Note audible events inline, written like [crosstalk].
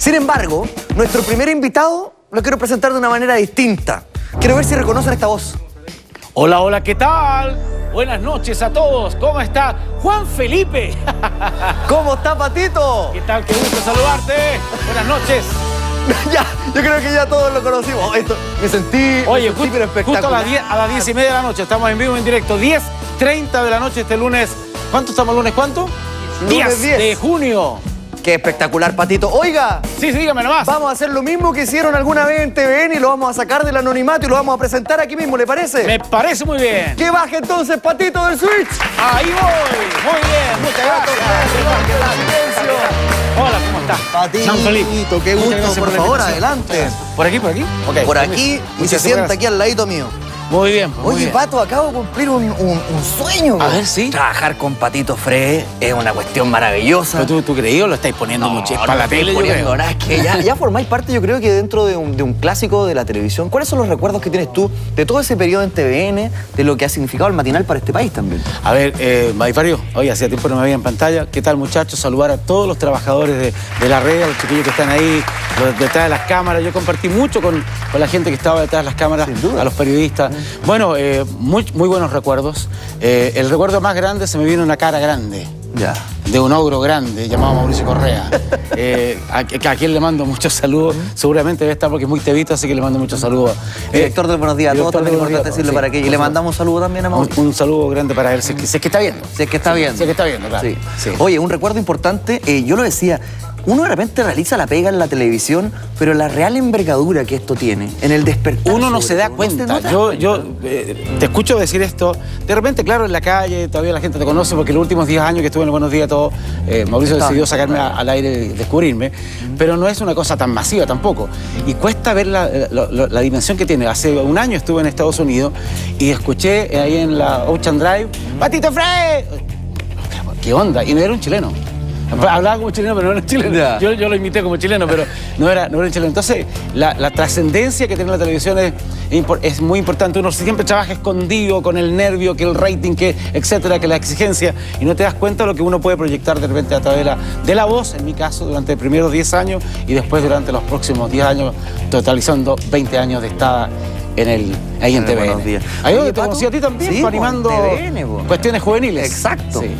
Sin embargo, nuestro primer invitado lo quiero presentar de una manera distinta. Quiero ver si reconocen esta voz. Hola, hola, ¿qué tal? Buenas noches a todos. ¿Cómo está Juan Felipe? [laughs] ¿Cómo está, Patito? ¿Qué tal? Qué gusto saludarte. Buenas noches. [laughs] ya, yo creo que ya todos lo conocimos. Oh, esto, me sentí, Oye, me sentí justo, pero justo a espectacular. las 10 a las 10 y media de la noche. Estamos en vivo, en directo. 10.30 de la noche este lunes. ¿Cuánto estamos lunes? ¿Cuánto? Lunes 10. de junio. Qué espectacular, Patito. Oiga, Sí, sí, dígame nomás. vamos a hacer lo mismo que hicieron alguna vez en TVN y lo vamos a sacar del anonimato y lo vamos a presentar aquí mismo, ¿le parece? Me parece muy bien. Que baje entonces, Patito del Switch. Ahí voy. Muy bien. Muchas gracias. Silencio. Hola, ¿cómo estás? Patito, qué gusto, por favor, adelante. ¿Por aquí, por aquí? Ok, Por aquí y se sienta aquí al ladito mío. Muy bien. pues, muy Oye, bien. Pato, acabo de cumplir un, un- un sueño. A bro. ver, sí. Trabajar con Patito Fre es una cuestión maravillosa. ¿Pero tú, tú lo estáis poniendo mucho? Es para la tele, yo poniendo creo. nada, es que ya, ya formáis parte, yo creo que dentro de un, de un clásico de la televisión. ¿Cuáles son los recuerdos que tienes tú de todo ese periodo en TVN, de lo que ha significado el matinal para este país también? A ver, eh, Maifario, oye, hacía tiempo no me veía en pantalla. ¿Qué tal, muchachos? Saludar a todos los trabajadores de, de la red, a los chiquillos que están ahí, los detrás de las cámaras. Yo compartí mucho con, con la gente que estaba detrás de las cámaras, a los periodistas. Bueno, eh, muy, muy buenos recuerdos. Eh, el recuerdo más grande se me vino una cara grande. Ya. de un ogro grande llamado Mauricio Correa, [laughs] eh, a, a quien le mando muchos saludos. Seguramente debe estar porque es muy tevito, así que le mando muchos saludos. Eh, Director Buenos Días a todos, también importante Días todos, para que. Y le mandamos saludos también a un, Mauricio. un saludo grande para él, si es que, si es que está viendo. Si es que está viendo. Si es que está viendo, claro. Sí. Sí. Oye, un recuerdo importante, eh, yo lo decía, uno de repente realiza la pega en la televisión, pero la real envergadura que esto tiene, en el despertar. Uno no se da cuenta. no yo yo eh, te escucho decir esto. De repente, claro, en la calle todavía la gente te conoce porque los últimos 10 años que estuve en el Buenos Días todo, eh, Mauricio Está. decidió sacarme a- al aire y descubrirme. Pero no es una cosa tan masiva tampoco. Y cuesta ver la, la- la- la dimensión que tiene. Hace un año estuve en Estados Unidos y escuché ahí en la Ocean Drive, ¡Patito Frey! ¿Qué onda? Y no era un chileno. Hablaba como chileno, pero no era chileno. Ya. Yo, yo lo imité como chileno, pero no era, no era chileno. Entonces, la, la trascendencia que tiene la televisión es, es muy importante. Uno siempre trabaja escondido con el nervio, que el rating, que etcétera, que la exigencia, y no te das cuenta de lo que uno puede proyectar de repente a través de la, de la voz, en mi caso, durante los primeros 10 años y después durante los próximos 10 años, totalizando 20 años de estada en el, ahí en, En TVN. Ahí donde te conocí a ti también, sí, pues, animando TVN, po. cuestiones juveniles. Exacto. Sí.